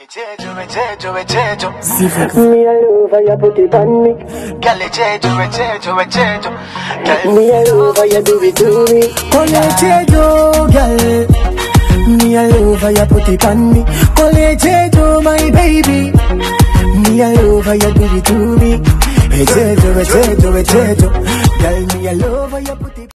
Ekyejjo, ekyejjo, ekyejjo. Me a love you put it on me. Girl, ekyejjo, ekyejjo, ekyejjo. Girl, Me a love how you do it to me. Colechejo, girl. Me a love how you put it on me. Call it Colechejo, my baby. Me a love you do it to me. Ekyejjo, ekyejjo, ekyejjo. Girl, me a lover, you put it.